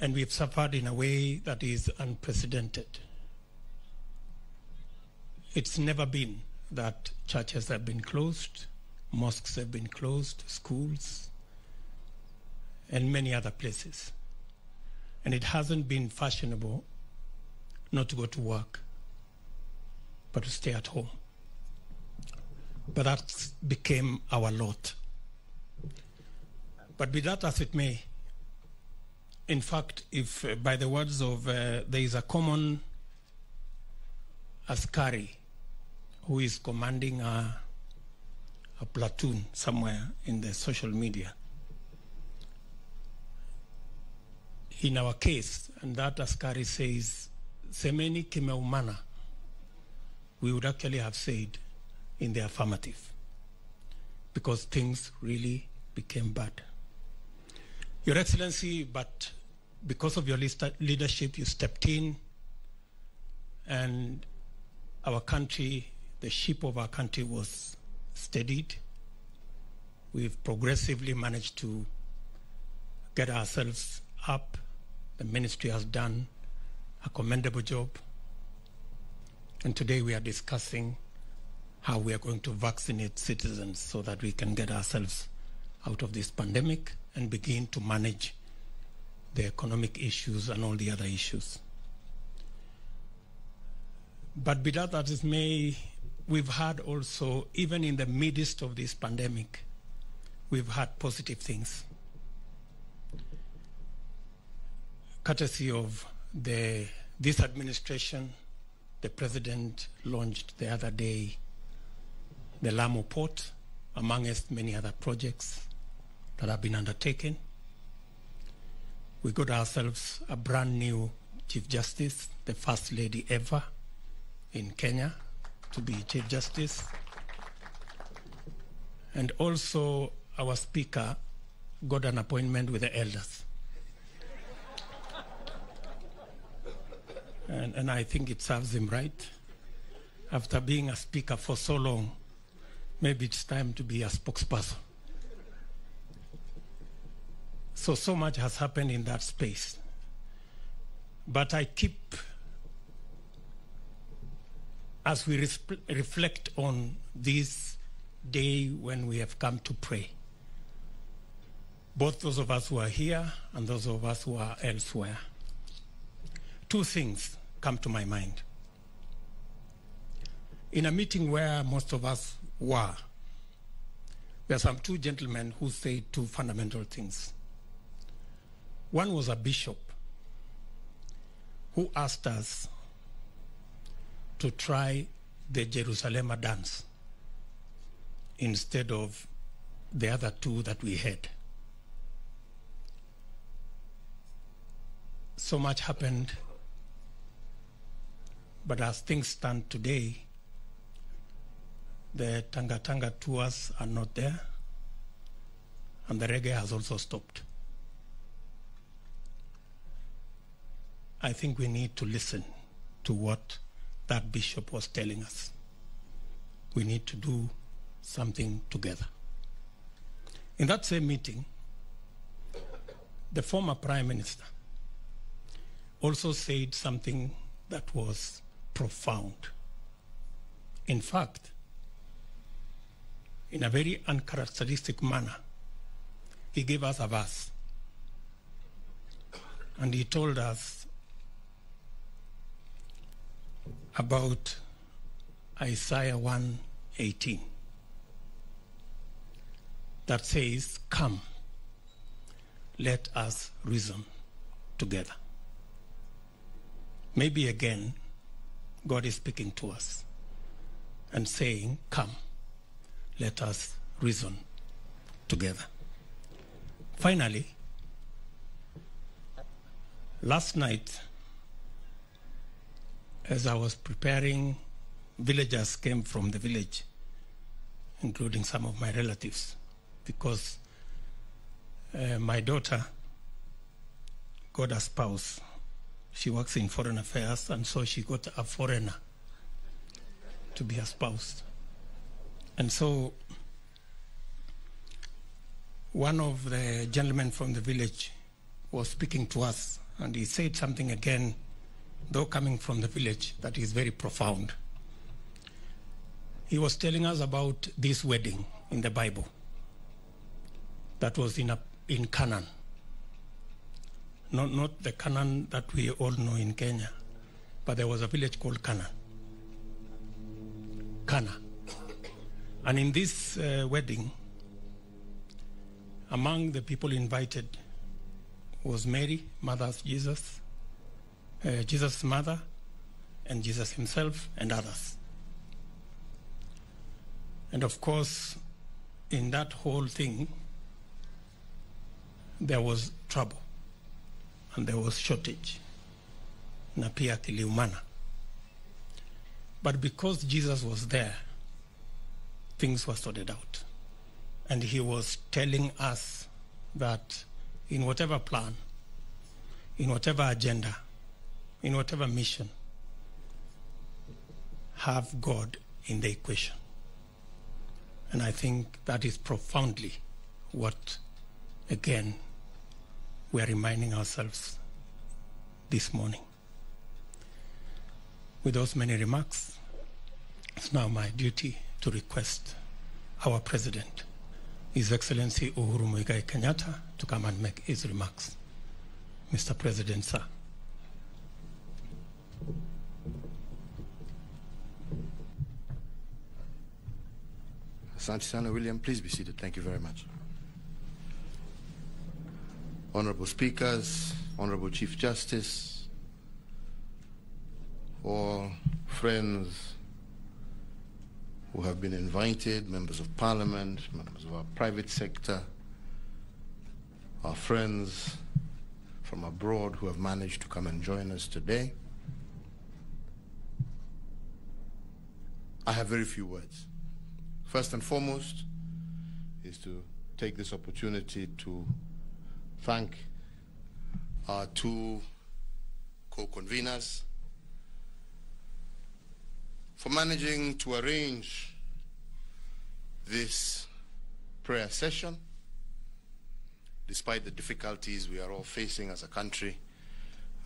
and we've suffered in a way that is unprecedented. It's never been that churches have been closed, mosques have been closed, schools, and many other places. And it hasn't been fashionable not to go to work, but to stay at home. But that became our lot. But be that as it may, in fact, if uh, by the words of, uh, there is a common askari who is commanding a, a platoon somewhere in the social media. In our case, and that askari says, semeni kimeumana, we would actually have said in the affirmative because things really became bad. Your Excellency, but because of your leadership, you stepped in and our country, the ship of our country was steadied. We've progressively managed to get ourselves up. The ministry has done a commendable job. And today we are discussing how we are going to vaccinate citizens so that we can get ourselves out of this pandemic and begin to manage the economic issues and all the other issues. But be that it may, we've had also, even in the midst of this pandemic, we've had positive things. Courtesy of the, this administration, the president launched the other day the Lamu port, amongst many other projects that have been undertaken. We got ourselves a brand new Chief Justice, the first lady ever in Kenya to be Chief Justice. And also, our Speaker got an appointment with the elders. and, and I think it serves him right. After being a speaker for so long, maybe it's time to be a spokesperson. So, so much has happened in that space. But I keep, as we reflect on this day when we have come to pray, both those of us who are here and those of us who are elsewhere, two things come to my mind. In a meeting where most of us were, there are some two gentlemen who say two fundamental things. One was a bishop who asked us to try the Jerusalem dance instead of the other two that we had. So much happened, but as things stand today, the Tanga Tanga tours are not there, and the reggae has also stopped. I think we need to listen to what that bishop was telling us. We need to do something together. In that same meeting, the former prime minister also said something that was profound. In fact, in a very uncharacteristic manner, he gave us a verse. And he told us about Isaiah 1:18 that says, "Come, let us reason together." Maybe again, God is speaking to us and saying, "Come, let us reason together." Finally, last night as I was preparing, villagers came from the village, including some of my relatives, because uh, my daughter got a spouse. She works in foreign affairs, and so she got a foreigner to be her spouse. And so one of the gentlemen from the village was speaking to us and he said something again, though coming from the village, that is very profound. He was telling us about this wedding in the Bible that was in, a, in Canaan. Not, not the Canaan that we all know in Kenya, but there was a village called Canaan. Cana. And in this uh, wedding, among the people invited was Mary, mother of Jesus, uh, Jesus' mother, and Jesus himself, and others. And of course, in that whole thing, there was trouble and there was shortage na kiliumana. But because Jesus was there, things were sorted out. And he was telling us that in whatever plan, in whatever agenda, in whatever mission, have God in the equation. And I think that is profoundly what, again, we are reminding ourselves this morning. With those many remarks, it's now my duty to request our President, His Excellency Uhuru Muigai Kenyatta, to come and make his remarks. Mr. President, sir. Asante sana, William. Please be seated. Thank you very much. Honorable Speakers, Honorable Chief Justice, all friends who have been invited, members of parliament, members of our private sector, our friends from abroad who have managed to come and join us today. I have very few words. First and foremost is to take this opportunity to thank our two co-conveners for managing to arrange this prayer session despite the difficulties we are all facing as a country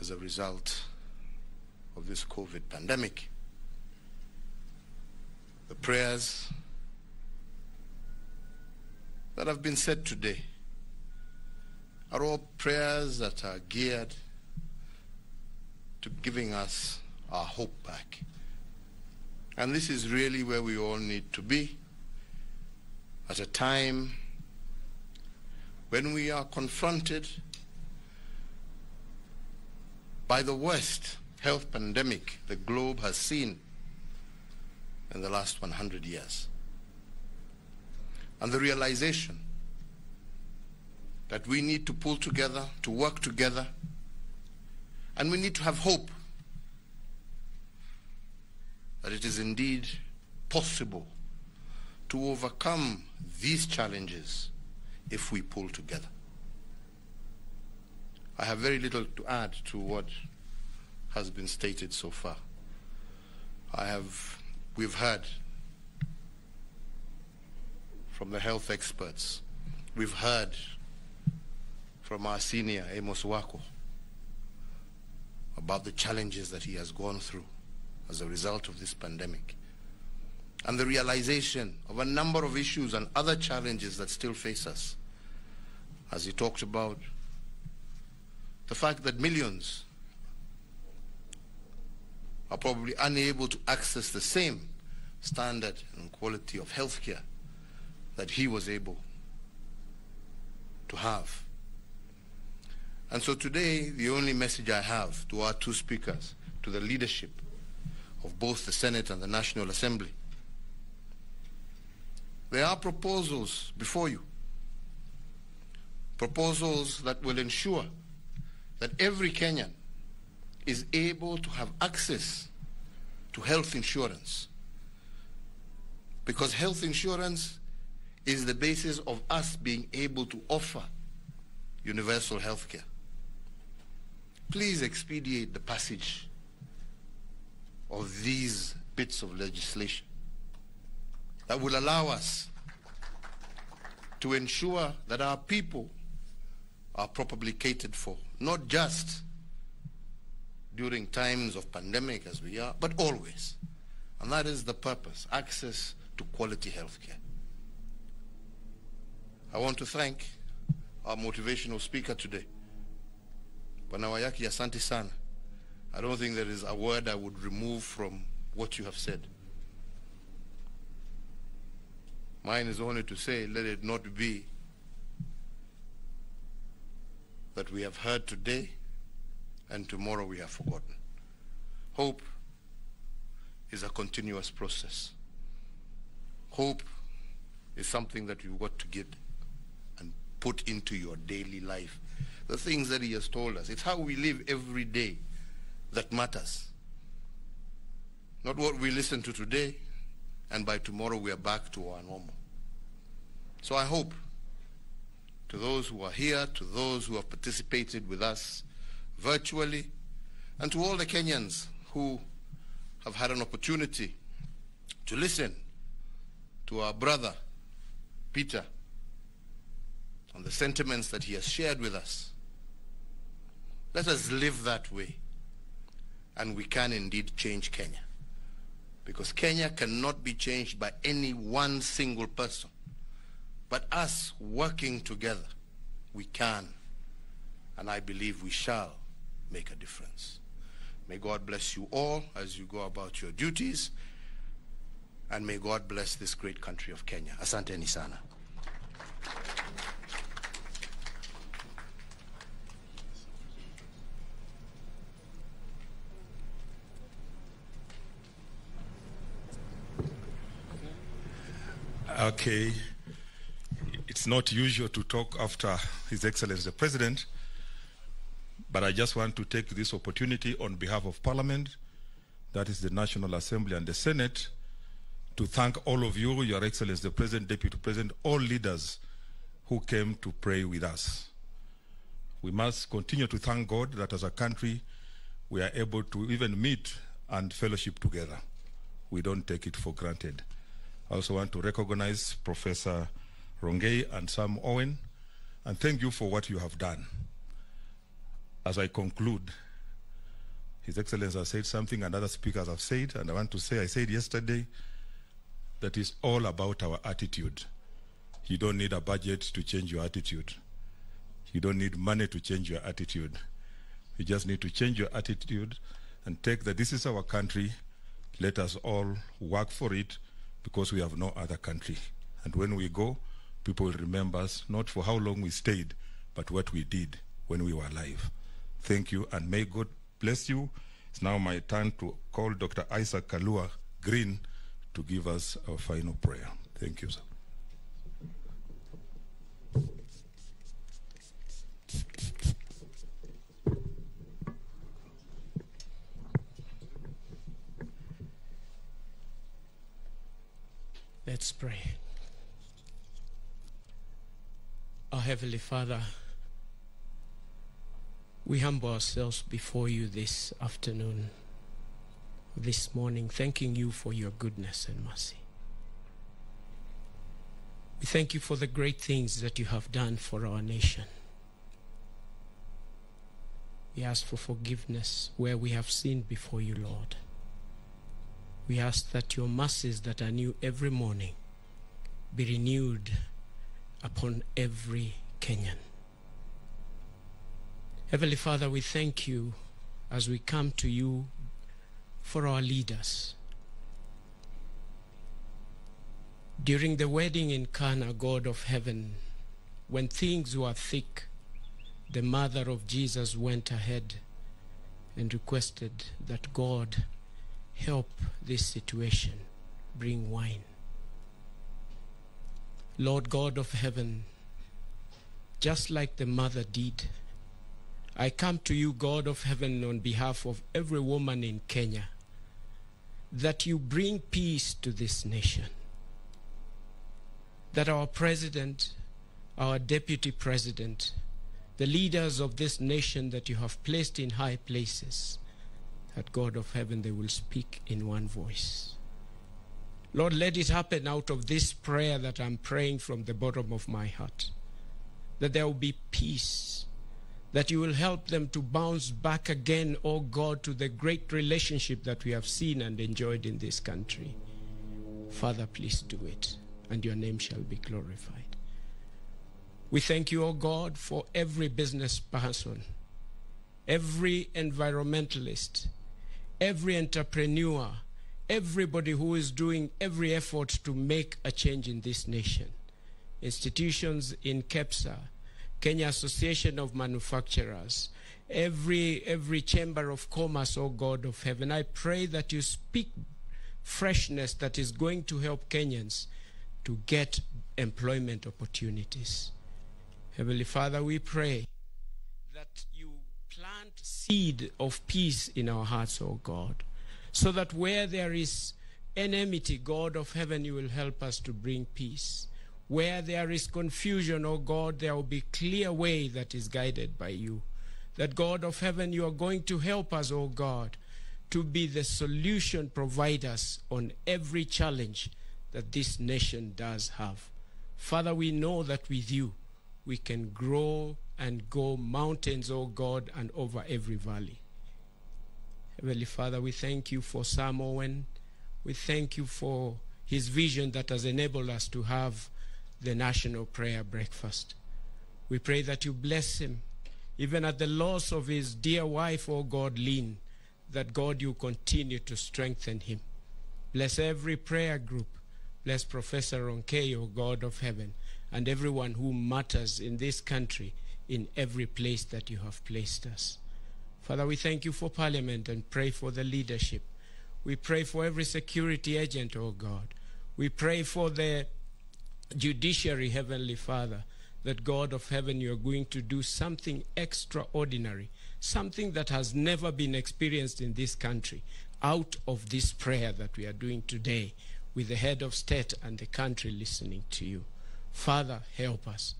as a result of this COVID pandemic. The prayers that have been said today are all prayers that are geared to giving us our hope back. And this is really where we all need to be at a time when we are confronted by the worst health pandemic the globe has seen in the last 100 years. And the realization that we need to pull together, to work together, and we need to have hope that it is indeed possible to overcome these challenges if we pull together. I have very little to add to what has been stated so far. I have, we've heard from the health experts. We've heard from our senior, Amos Wako, about the challenges that he has gone through as a result of this pandemic and the realization of a number of issues and other challenges that still face us. As he talked about the fact that millions are probably unable to access the same standard and quality of healthcare that he was able to have. And so today, the only message I have to our two speakers, to the leadership of both the Senate and the National Assembly, there are proposals before you. Proposals that will ensure that every Kenyan is able to have access to health insurance. Because health insurance is the basis of us being able to offer universal health care. Please expedite the passage of these bits of legislation that will allow us to ensure that our people are properly catered for, not just during times of pandemic as we are, but always. And that is the purpose, access to quality health care. I want to thank our motivational speaker today, Banawayaki Asante Sana. I don't think there is a word I would remove from what you have said. Mine is only to say, let it not be that we have heard today and tomorrow we have forgotten. Hope is a continuous process. Hope is something that you've got to and put into your daily life. The things that he has told us. It's how we live every day that matters. Not what we listen to today, and by tomorrow we are back to our normal. So I hope to those who are here, to those who have participated with us virtually, and to all the Kenyans who have had an opportunity to listen to our brother, Peter, and the sentiments that he has shared with us. Let us live that way, and we can indeed change Kenya. Because Kenya cannot be changed by any one single person. But us working together, we can, and I believe we shall make a difference. May God bless you all as you go about your duties, and may God bless this great country of Kenya. Asante sana. Okay. It's not usual to talk after His Excellency the President, but I just want to take this opportunity on behalf of Parliament, that is the National Assembly and the Senate, to thank all of you, Your Excellency the President, Deputy President, all leaders who came to pray with us. We must continue to thank God that as a country we are able to even meet and fellowship together. We don't take it for granted. I also want to recognize Professor Rongei and Sam Owen and thank you for what you have done. As I conclude, His Excellency has said something and other speakers have said, and I want to say, I said yesterday, that is all about our attitude. You don't need a budget to change your attitude. You don't need money to change your attitude. You just need to change your attitude and take that this is our country. Let us all work for it because we have no other country. And when we go, people will remember us not for how long we stayed, but what we did when we were alive. Thank you, and may God bless you. It's now my turn to call Dr. Isaac Kalua Green to give us our final prayer. Thank you, sir. Let's pray. Our Heavenly Father, we humble ourselves before you this afternoon, this morning, thanking you for your goodness and mercy. We thank you for the great things that you have done for our nation. We ask for forgiveness where we have sinned before you, Lord. We ask that your mercies that are new every morning be renewed upon every Kenyan. Heavenly Father, we thank you as we come to you for our leaders. During the wedding in Cana, God of heaven, when things were thick, the mother of Jesus went ahead and requested that God help this situation, bring wine. Lord God of heaven, just like the mother did, I come to you, God of heaven, on behalf of every woman in Kenya, that you bring peace to this nation. That our president, our deputy president, the leaders of this nation that you have placed in high places, that God of heaven, they will speak in one voice. Lord, let it happen out of this prayer that I'm praying from the bottom of my heart. That there will be peace, that you will help them to bounce back again, O God, to the great relationship that we have seen and enjoyed in this country. Father, please do it, and your name shall be glorified. We thank you, O God, for every business person, every environmentalist, every entrepreneur, everybody who is doing every effort to make a change in this nation. Institutions in KEPSA, Kenya Association of Manufacturers, every every chamber of commerce, O God of heaven. I pray that you speak freshness that is going to help Kenyans to get employment opportunities. Heavenly Father, we pray that seed of peace in our hearts, O God, so that where there is enmity, God of heaven, you will help us to bring peace. Where there is confusion, O God, there will be clear way that is guided by you. That God of heaven, you are going to help us, O God, to be the solution providers on every challenge that this nation does have. Father, we know that with you we can grow and go mountains, O God, and over every valley. Heavenly Father, we thank you for Sam Owen. We thank you for his vision that has enabled us to have the national prayer breakfast. We pray that you bless him, even at the loss of his dear wife, O God, Lean, that God, you continue to strengthen him. Bless every prayer group. Bless Professor Ronke, O God of heaven, and everyone who matters in this country in every place that you have placed us. Father, we thank you for Parliament and pray for the leadership. We pray for every security agent, O God. We pray for the judiciary, Heavenly Father, that God of heaven, you're going to do something extraordinary, something that has never been experienced in this country, out of this prayer that we are doing today with the head of state and the country listening to you. Father, help us.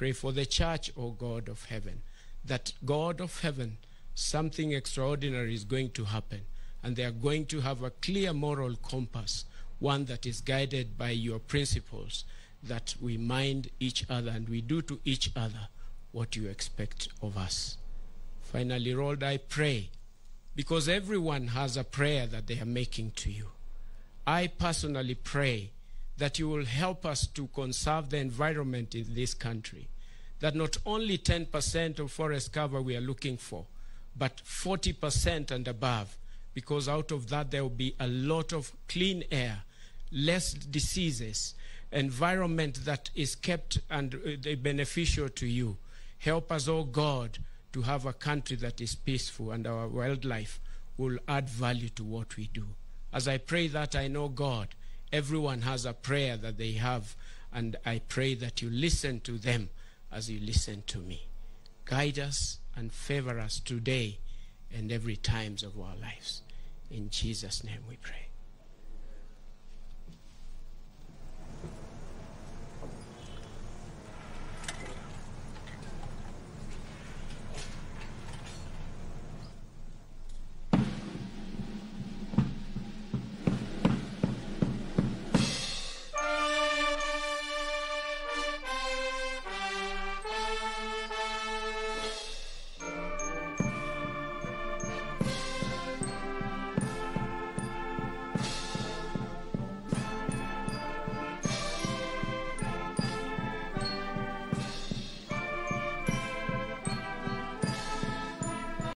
Pray for the church, O God of heaven, that God of heaven, something extraordinary is going to happen, and they are going to have a clear moral compass, one that is guided by your principles, that we mind each other and we do to each other what you expect of us. Finally, Lord, I pray, because everyone has a prayer that they are making to you. I personally pray that you will help us to conserve the environment in this country. That not only 10% of forest cover we are looking for, but 40% and above, because out of that there will be a lot of clean air, less diseases, environment that is kept and uh, beneficial to you. Help us, oh God, to have a country that is peaceful and our wildlife will add value to what we do. As I pray that, I know God, everyone has a prayer that they have, and I pray that you listen to them as you listen to me. Guide us and favor us today and every times of our lives. In Jesus' name we pray.